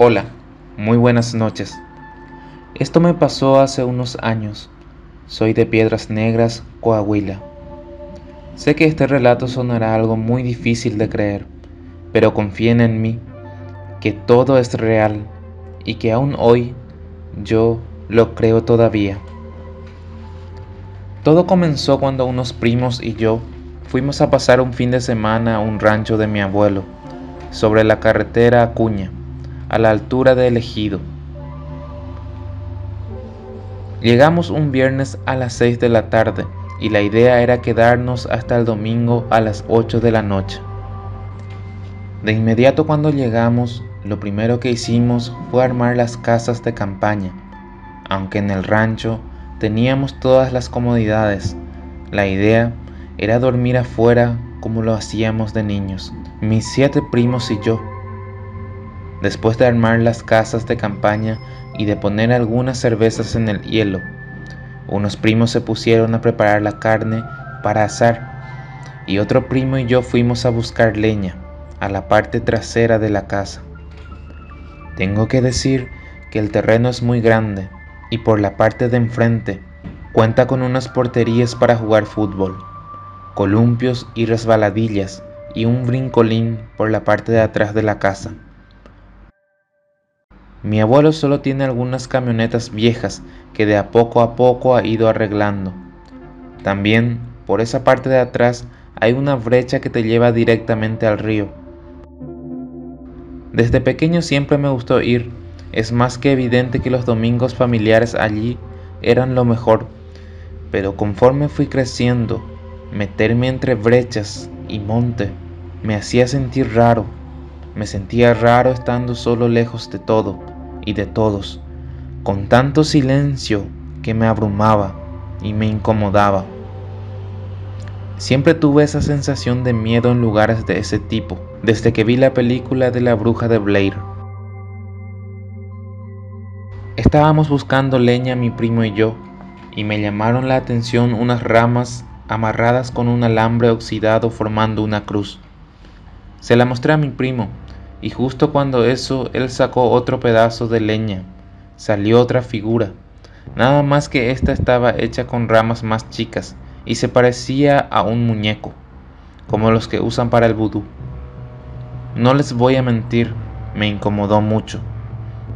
Hola, muy buenas noches. Esto me pasó hace unos años. Soy de Piedras Negras, Coahuila. Sé que este relato sonará algo muy difícil de creer, pero confíen en mí, que todo es real y que aún hoy yo lo creo todavía. Todo comenzó cuando unos primos y yo fuimos a pasar un fin de semana a un rancho de mi abuelo, sobre la carretera Acuña a la altura de Elegido. Llegamos un viernes a las 6 de la tarde y la idea era quedarnos hasta el domingo a las 8 de la noche. De inmediato cuando llegamos, lo primero que hicimos fue armar las casas de campaña. Aunque en el rancho teníamos todas las comodidades, la idea era dormir afuera como lo hacíamos de niños, mis siete primos y yo. Después de armar las casas de campaña y de poner algunas cervezas en el hielo, unos primos se pusieron a preparar la carne para asar y otro primo y yo fuimos a buscar leña a la parte trasera de la casa. Tengo que decir que el terreno es muy grande y por la parte de enfrente cuenta con unas porterías para jugar fútbol, columpios y resbaladillas y un brincolín por la parte de atrás de la casa. Mi abuelo solo tiene algunas camionetas viejas que de a poco a poco ha ido arreglando. También, por esa parte de atrás, hay una brecha que te lleva directamente al río. Desde pequeño siempre me gustó ir, es más que evidente que los domingos familiares allí eran lo mejor, pero conforme fui creciendo, meterme entre brechas y monte me hacía sentir raro. Me sentía raro estando solo lejos de todo y de todos, con tanto silencio que me abrumaba y me incomodaba. Siempre tuve esa sensación de miedo en lugares de ese tipo, desde que vi la película de la bruja de Blair. Estábamos buscando leña mi primo y yo, y me llamaron la atención unas ramas amarradas con un alambre oxidado formando una cruz. Se la mostré a mi primo, y justo cuando eso él sacó otro pedazo de leña, salió otra figura, nada más que esta estaba hecha con ramas más chicas y se parecía a un muñeco, como los que usan para el vudú. No les voy a mentir, me incomodó mucho.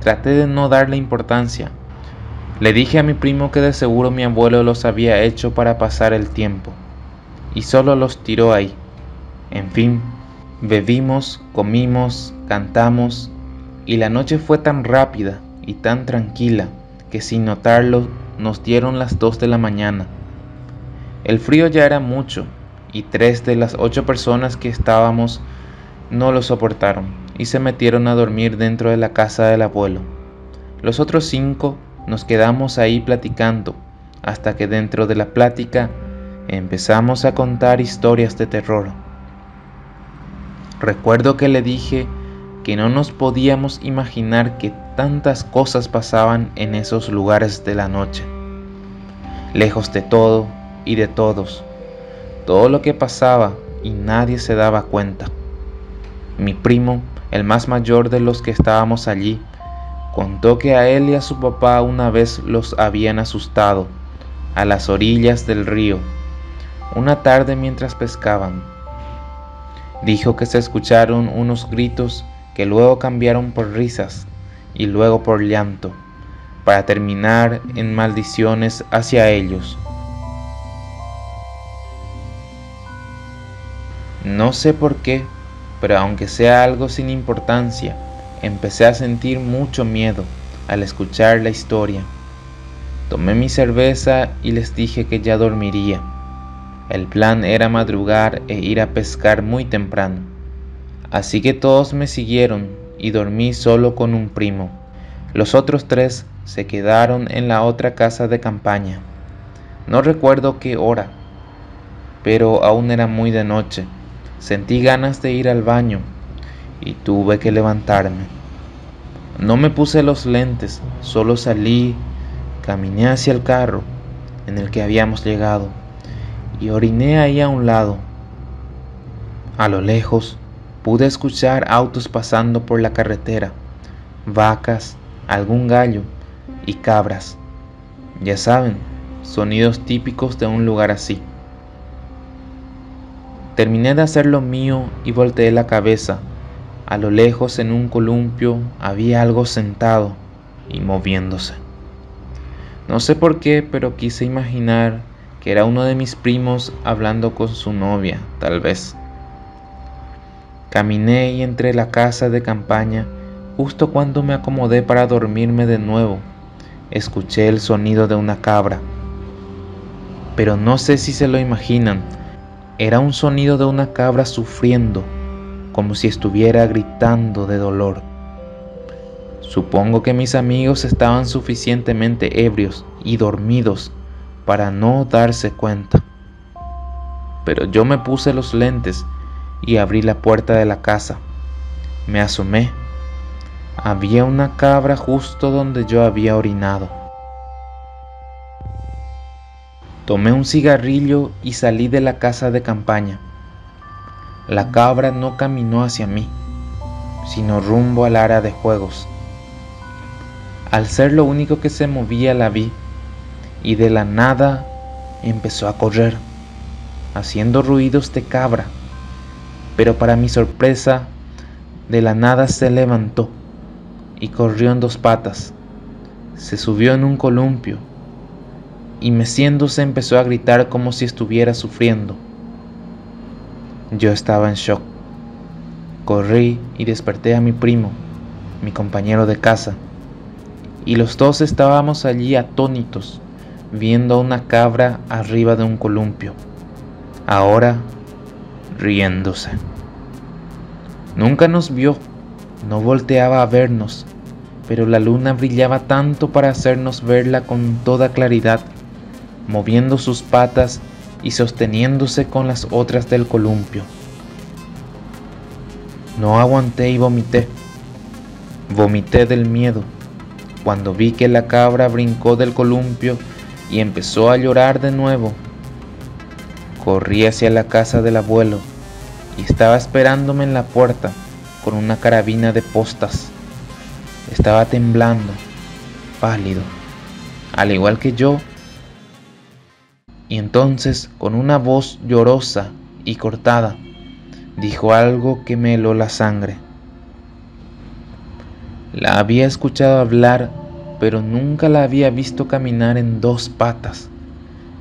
Traté de no darle importancia. Le dije a mi primo que de seguro mi abuelo los había hecho para pasar el tiempo, y solo los tiró ahí. En fin, Bebimos, comimos, cantamos, y la noche fue tan rápida y tan tranquila que sin notarlo nos dieron las dos de la mañana. El frío ya era mucho, y tres de las ocho personas que estábamos no lo soportaron y se metieron a dormir dentro de la casa del abuelo. Los otros cinco nos quedamos ahí platicando hasta que dentro de la plática empezamos a contar historias de terror. Recuerdo que le dije que no nos podíamos imaginar que tantas cosas pasaban en esos lugares de la noche, lejos de todo y de todos, todo lo que pasaba y nadie se daba cuenta. Mi primo, el más mayor de los que estábamos allí, contó que a él y a su papá una vez los habían asustado a las orillas del río, una tarde mientras pescaban Dijo que se escucharon unos gritos que luego cambiaron por risas y luego por llanto, para terminar en maldiciones hacia ellos. No sé por qué, pero aunque sea algo sin importancia, empecé a sentir mucho miedo al escuchar la historia. Tomé mi cerveza y les dije que ya dormiría. El plan era madrugar e ir a pescar muy temprano. Así que todos me siguieron y dormí solo con un primo. Los otros tres se quedaron en la otra casa de campaña. No recuerdo qué hora, pero aún era muy de noche. Sentí ganas de ir al baño y tuve que levantarme. No me puse los lentes, solo salí, caminé hacia el carro en el que habíamos llegado y oriné ahí a un lado. A lo lejos pude escuchar autos pasando por la carretera, vacas, algún gallo y cabras. Ya saben, sonidos típicos de un lugar así. Terminé de hacer lo mío y volteé la cabeza. A lo lejos en un columpio había algo sentado y moviéndose. No sé por qué, pero quise imaginar era uno de mis primos hablando con su novia, tal vez. Caminé y entré la casa de campaña justo cuando me acomodé para dormirme de nuevo. Escuché el sonido de una cabra. Pero no sé si se lo imaginan. Era un sonido de una cabra sufriendo, como si estuviera gritando de dolor. Supongo que mis amigos estaban suficientemente ebrios y dormidos para no darse cuenta. Pero yo me puse los lentes y abrí la puerta de la casa. Me asomé. Había una cabra justo donde yo había orinado. Tomé un cigarrillo y salí de la casa de campaña. La cabra no caminó hacia mí, sino rumbo al área de juegos. Al ser lo único que se movía la vi y de la nada empezó a correr, haciendo ruidos de cabra. Pero para mi sorpresa, de la nada se levantó y corrió en dos patas. Se subió en un columpio y meciéndose empezó a gritar como si estuviera sufriendo. Yo estaba en shock. Corrí y desperté a mi primo, mi compañero de casa, y los dos estábamos allí atónitos viendo a una cabra arriba de un columpio, ahora riéndose. Nunca nos vio, no volteaba a vernos, pero la luna brillaba tanto para hacernos verla con toda claridad, moviendo sus patas y sosteniéndose con las otras del columpio. No aguanté y vomité. Vomité del miedo cuando vi que la cabra brincó del columpio y empezó a llorar de nuevo. Corrí hacia la casa del abuelo y estaba esperándome en la puerta con una carabina de postas. Estaba temblando, pálido, al igual que yo. Y entonces, con una voz llorosa y cortada, dijo algo que me heló la sangre. La había escuchado hablar pero nunca la había visto caminar en dos patas,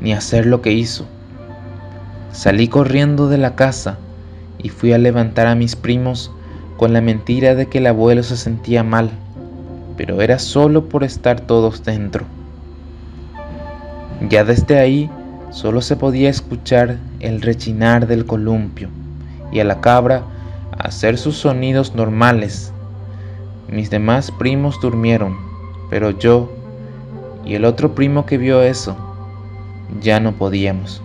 ni hacer lo que hizo. Salí corriendo de la casa y fui a levantar a mis primos con la mentira de que el abuelo se sentía mal, pero era solo por estar todos dentro. Ya desde ahí solo se podía escuchar el rechinar del columpio y a la cabra hacer sus sonidos normales. Mis demás primos durmieron pero yo y el otro primo que vio eso ya no podíamos.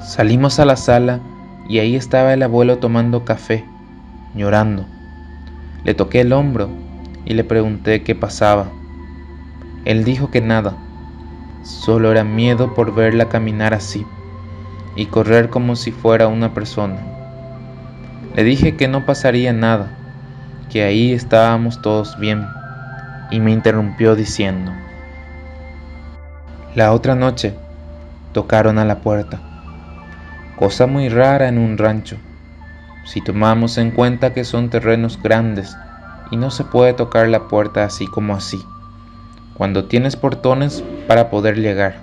Salimos a la sala y ahí estaba el abuelo tomando café, llorando. Le toqué el hombro y le pregunté qué pasaba. Él dijo que nada, solo era miedo por verla caminar así y correr como si fuera una persona. Le dije que no pasaría nada, que ahí estábamos todos bien y me interrumpió diciendo, La otra noche tocaron a la puerta, cosa muy rara en un rancho, si tomamos en cuenta que son terrenos grandes y no se puede tocar la puerta así como así, cuando tienes portones para poder llegar.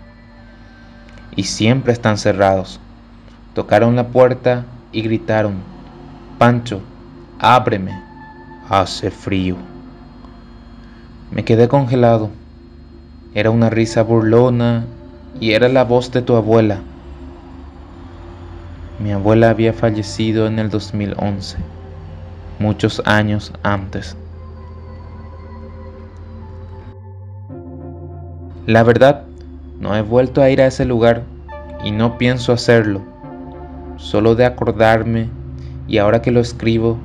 Y siempre están cerrados. Tocaron la puerta y gritaron, Pancho, ábreme, hace frío. Me quedé congelado. Era una risa burlona y era la voz de tu abuela. Mi abuela había fallecido en el 2011, muchos años antes. La verdad, no he vuelto a ir a ese lugar y no pienso hacerlo. Solo de acordarme y ahora que lo escribo,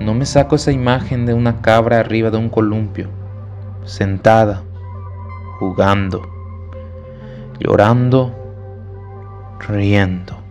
no me saco esa imagen de una cabra arriba de un columpio sentada, jugando, llorando, riendo.